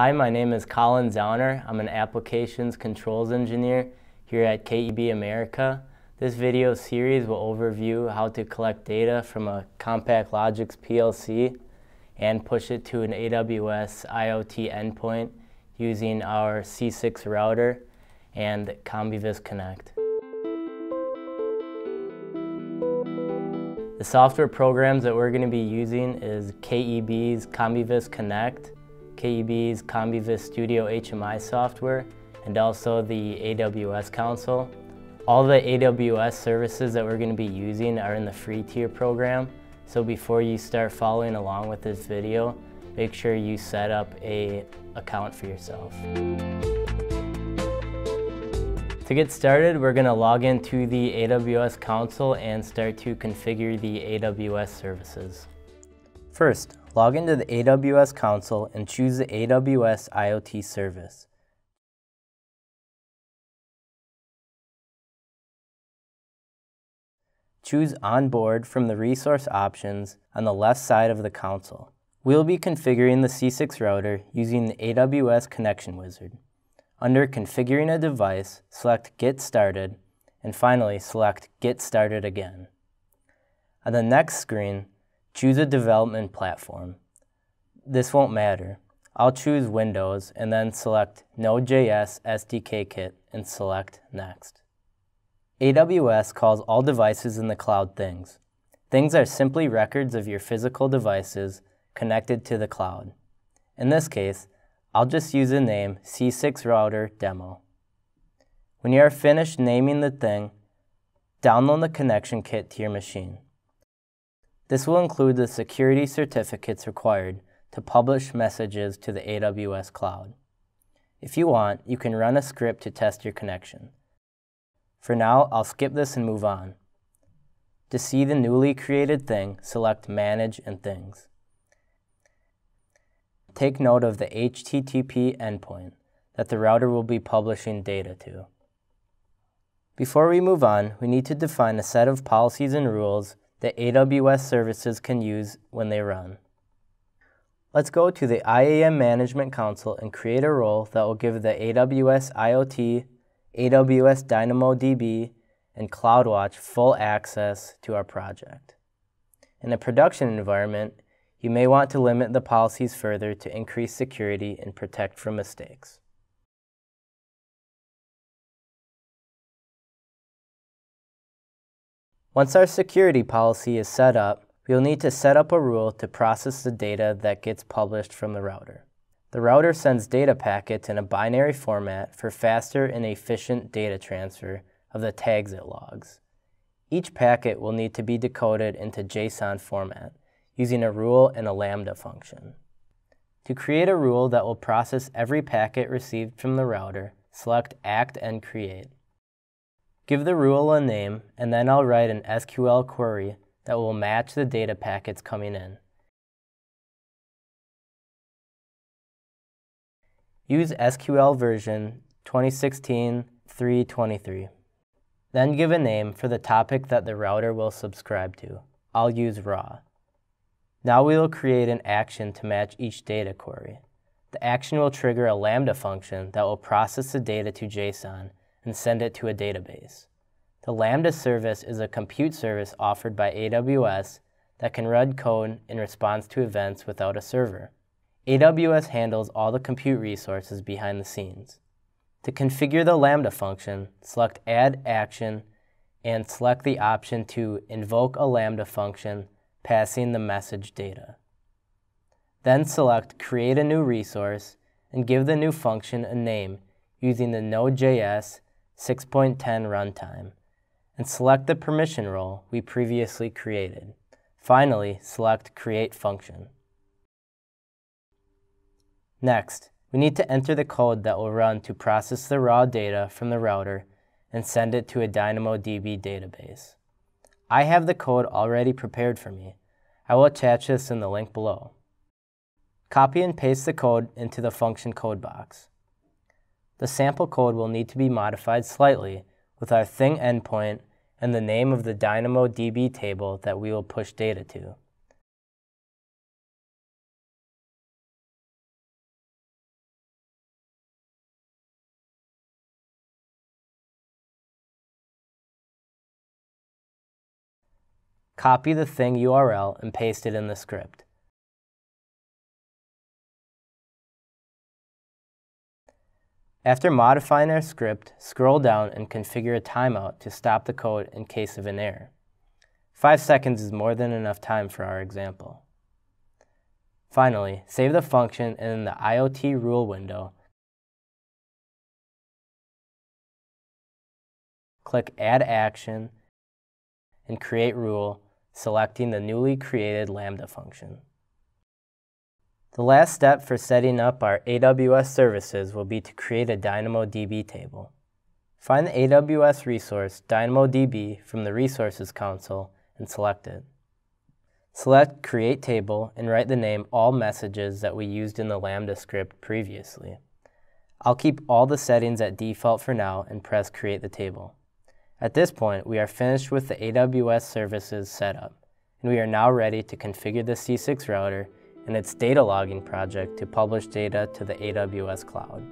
Hi, my name is Colin Zauner. I'm an Applications Controls Engineer here at KEB America. This video series will overview how to collect data from a Compact CompactLogix PLC and push it to an AWS IoT endpoint using our C6 router and CombiVis Connect. The software programs that we're going to be using is KEB's CombiVis Connect, KEB's CombiVis Studio HMI software, and also the AWS console. All the AWS services that we're going to be using are in the free tier program, so before you start following along with this video, make sure you set up a account for yourself. To get started, we're going to log into the AWS console and start to configure the AWS services. First, Log into the AWS console and choose the AWS IoT service. Choose Onboard from the resource options on the left side of the console. We'll be configuring the C6 router using the AWS Connection Wizard. Under Configuring a Device, select Get Started, and finally select Get Started again. On the next screen, Choose a development platform. This won't matter. I'll choose Windows and then select Node.js SDK Kit and select Next. AWS calls all devices in the cloud things. Things are simply records of your physical devices connected to the cloud. In this case, I'll just use the name C6 Router Demo. When you are finished naming the thing, download the connection kit to your machine. This will include the security certificates required to publish messages to the AWS cloud. If you want, you can run a script to test your connection. For now, I'll skip this and move on. To see the newly created thing, select Manage and Things. Take note of the HTTP endpoint that the router will be publishing data to. Before we move on, we need to define a set of policies and rules that AWS services can use when they run. Let's go to the IAM Management Console and create a role that will give the AWS IoT, AWS DynamoDB, and CloudWatch full access to our project. In a production environment, you may want to limit the policies further to increase security and protect from mistakes. Once our security policy is set up, we'll need to set up a rule to process the data that gets published from the router. The router sends data packets in a binary format for faster and efficient data transfer of the tags it logs. Each packet will need to be decoded into JSON format using a rule and a Lambda function. To create a rule that will process every packet received from the router, select Act and Create. Give the rule a name, and then I'll write an SQL query that will match the data packets coming in. Use SQL version 2016-323. Then give a name for the topic that the router will subscribe to. I'll use raw. Now we will create an action to match each data query. The action will trigger a Lambda function that will process the data to JSON and send it to a database. The Lambda service is a compute service offered by AWS that can run code in response to events without a server. AWS handles all the compute resources behind the scenes. To configure the Lambda function, select Add Action and select the option to invoke a Lambda function passing the message data. Then select Create a new resource and give the new function a name using the Node.js 6.10 runtime, and select the permission role we previously created. Finally, select Create Function. Next, we need to enter the code that will run to process the raw data from the router and send it to a DynamoDB database. I have the code already prepared for me. I will attach this in the link below. Copy and paste the code into the function code box the sample code will need to be modified slightly with our thing endpoint and the name of the DynamoDB table that we will push data to. Copy the thing URL and paste it in the script. After modifying our script, scroll down and configure a timeout to stop the code in case of an error. Five seconds is more than enough time for our example. Finally, save the function in the IoT rule window, click Add Action and Create Rule, selecting the newly created Lambda function. The last step for setting up our AWS services will be to create a DynamoDB table. Find the AWS resource DynamoDB from the Resources console and select it. Select Create Table and write the name all messages that we used in the Lambda script previously. I'll keep all the settings at default for now and press Create the Table. At this point, we are finished with the AWS services setup, and we are now ready to configure the C6 router and its data logging project to publish data to the AWS cloud.